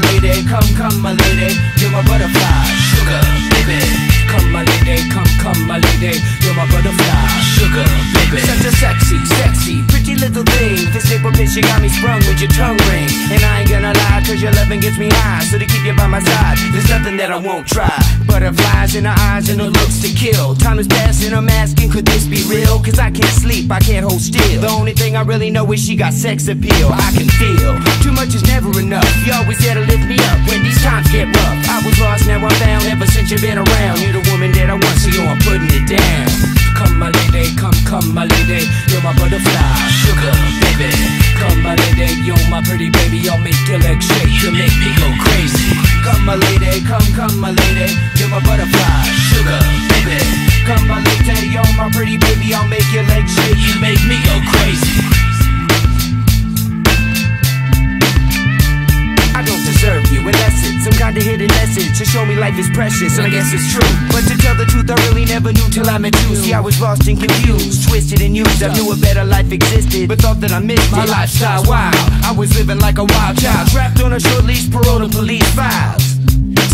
my lady, come, come, my lady, you're my butterfly, sugar, baby. Come, my lady, come, come, my lady, you're my butterfly, sugar, baby bitch, you got me sprung with your tongue ring. And I ain't gonna lie, cause your loving gets me high. So to keep you by my side, there's nothing that I won't try. Butterflies in her eyes and her looks to kill. Time is passing, I'm asking, could this be real? Cause I can't sleep, I can't hold still. The only thing I really know is she got sex appeal. I can feel too much is never enough. You always there to lift me up when these times get rough. I was lost, now I'm found. Ever since you've been around, you're the woman that I want, so yo, I'm putting it down. Come my lady, you're my butterfly, sugar, baby. Come my lady, you're my pretty baby, I'll make your legs shake, you make me go crazy. Come my lady, come, come my lady, you're my butterfly, Sugar, baby, Come my lady, you're my pretty baby, I'll make your legs shake. you make me go crazy. I don't deserve you unless it's some kind of hidden message to show me life is precious, and I guess it's true. But to tell the never knew till I met you. See, I was lost and confused, twisted and used. I knew a better life existed, but thought that I missed my lifestyle. Wow, I was living like a wild child, trapped on a short leash, parole to police files.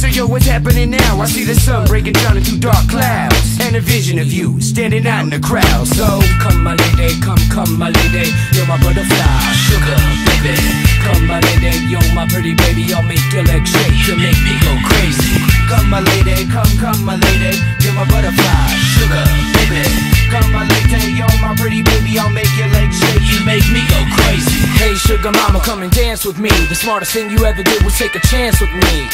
So yo, what's happening now? I see the sun breaking down into dark clouds, and a vision of you standing out in the crowd. So Come my lady, come, come my lady, you're my butterfly, sugar, baby. Come my lady, you're my pretty baby, I'll make your legs shake, you make me go crazy. come my lady, come, come my lady, my butterfly. Sugar, baby, Come my lady, you're my pretty baby, I'll make your legs shake. you make me go crazy. Hey sugar mama, come and dance with me. The smartest thing you ever did was take a chance with me.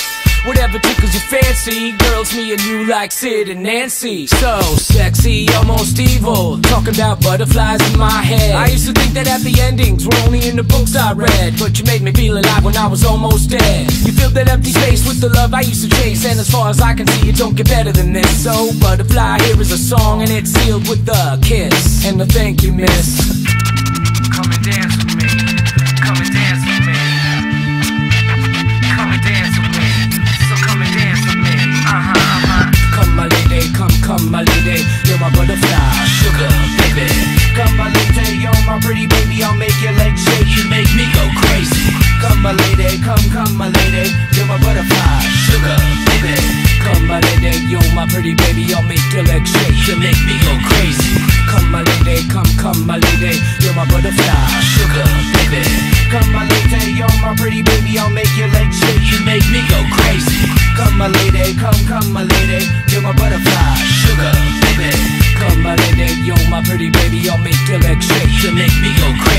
Whatever tickles your fancy, girls, me and you like Sid and Nancy. So sexy, almost evil. Talking about butterflies in my head. I used to think that happy endings were only in the books I read. But you made me feel alive when I was almost dead. You filled that empty space with the love I used to chase. And as far as I can see, it don't get better than this. So, Butterfly, here is a song, and it's sealed with a kiss. And a thank you, miss. Come and dance with me. Come and dance come, my lady. You're my butterfly, sugar, baby. Come my lady, you're my pretty baby, I'll make your legs shake. You make me go crazy. Come my lady, come, come my lady, you're my butterfly. Sugar, baby. Come my lady, you're my pretty baby. I'll make your legs shake. You make me go crazy. Come my lady, come, come my lady. You're my butterfly, sugar, baby. Come my lady, you're my pretty baby, I'll make your legs shake. You make me go crazy. I'll make your legs shake to make me go crazy.